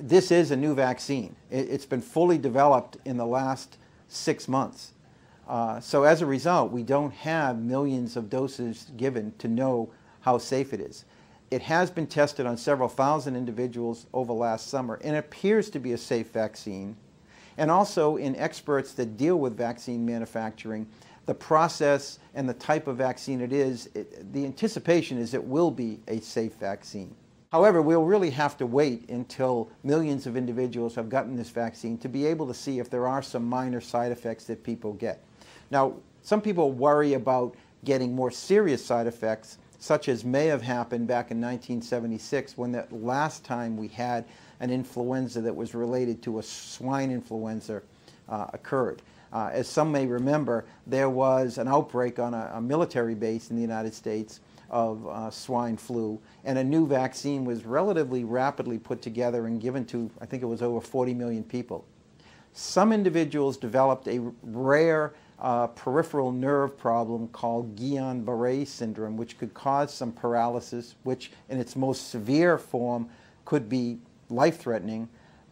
this is a new vaccine. It, has been fully developed in the last six months. Uh, so as a result, we don't have millions of doses given to know how safe it is. It has been tested on several thousand individuals over last summer and it appears to be a safe vaccine. And also in experts that deal with vaccine manufacturing, the process and the type of vaccine it is, it, the anticipation is it will be a safe vaccine. However, we'll really have to wait until millions of individuals have gotten this vaccine to be able to see if there are some minor side effects that people get. Now, some people worry about getting more serious side effects, such as may have happened back in 1976 when the last time we had an influenza that was related to a swine influenza uh, occurred. Uh, as some may remember, there was an outbreak on a, a military base in the United States of uh, swine flu, and a new vaccine was relatively rapidly put together and given to, I think it was over 40 million people. Some individuals developed a rare uh, peripheral nerve problem called Guillain-Barré syndrome, which could cause some paralysis, which in its most severe form could be life-threatening,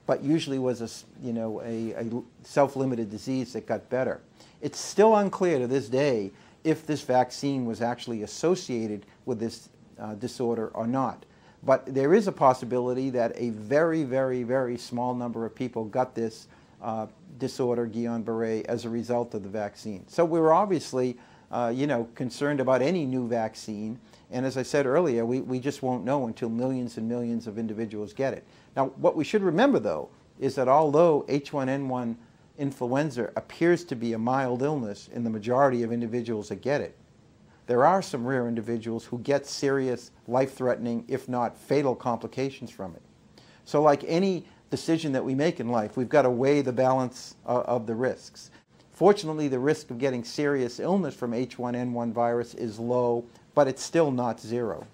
but usually was a, you know, a, a self-limited disease that got better. It's still unclear to this day if this vaccine was actually associated with this uh, disorder or not. But there is a possibility that a very, very, very small number of people got this uh, disorder, Guillain-Barré, as a result of the vaccine. So we're obviously, uh, you know, concerned about any new vaccine. And as I said earlier, we, we just won't know until millions and millions of individuals get it. Now, what we should remember, though, is that although H1N1 influenza appears to be a mild illness in the majority of individuals that get it. There are some rare individuals who get serious, life-threatening, if not fatal complications from it. So like any decision that we make in life, we've got to weigh the balance of, the risks. Fortunately, the risk of getting serious illness from H1N1 virus is low, but it's still not zero.